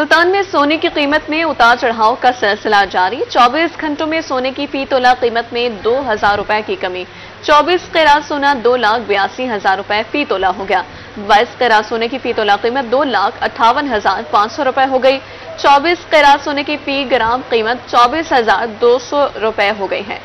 मुल्तान में सोने की कीमत में उतार चढ़ाव का सिलसिला जारी। 24 घंटों में सोने की फ़ी तोला कीमत में दो हज़ार रुपए की कमी। 24 कैरात सोना दो लाख बयासी हज़ार रुपए फ़ी तोला हो गया। 22 कैरात सोने की फ़ी तोला कीमत दो लाख अट्ठावन हज़ार पाँच सौ रुपए हो गई। 24 कैरात सोने की फ़ी ग्राम कीमत चौबीस हज़ार दो सौ रुपए हो गई है।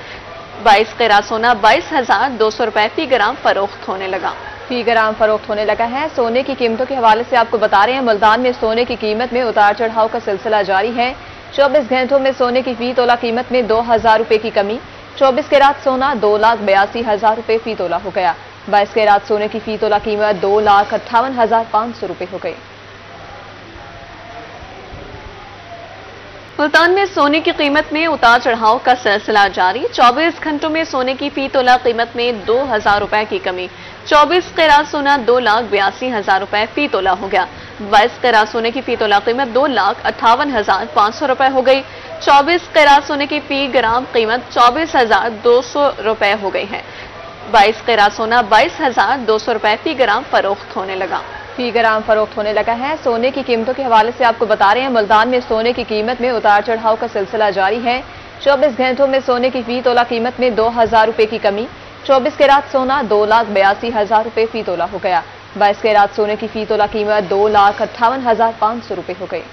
22 कैरात सोना बाईस हज़ार दो सौ रुपए फ़ी ग्राम फरोख्त होने लगा। फ़ी ग्राम फरोख्त होने लगा है। सोने की कीमतों के हवाले से आपको बता रहे हैं मुल्तान में सोने की कीमत में उतार चढ़ाव का सिलसिला जारी है। 24 घंटों में सोने की फ़ी तोला कीमत में दो हज़ार रुपए की कमी। 24 के रात सोना दो लाख बयासी हज़ार रुपए फ़ी तोला हो गया। बाईस के रात सोने की फ़ी तोला कीमत दो लाख अट्ठावन हज़ार पाँच सौ रुपए हो गई। मुल्तान में सोने की कीमत में उतार चढ़ाव का सिलसिला जारी। 24 घंटों में सोने की फ़ी तोला कीमत में दो हज़ार रुपए की कमी। 24 कैरात सोना दो लाख बयासी हज़ार रुपए फ़ी तोला हो गया। 22 कैरात सोने की फ़ी तोला कीमत दो लाख अट्ठावन हज़ार पाँच सौ रुपए हो गई। 24 कैरात सोने की फ़ी ग्राम कीमत चौबीस हज़ार दो सौ रुपए हो गई है। 22 कैरात सोना बाईस हज़ार दो सौ रुपए फ़ी ग्राम फरोख्त होने लगा। फ़ी ग्राम फरोख्त होने लगा है। सोने की कीमतों के हवाले से आपको बता रहे हैं, मुल्तान में सोने की कीमत में उतार चढ़ाव का सिलसिला जारी है। 24 घंटों में सोने की फ़ी तोला कीमत में दो हज़ार रुपए की कमी। 24 के रात सोना दो लाख बयासी हज़ार रुपए फ़ी तोला हो गया। बाईस के रात सोने की फ़ी तोला कीमत दो लाख अट्ठावन हज़ार पाँच सौ रुपए हो गई।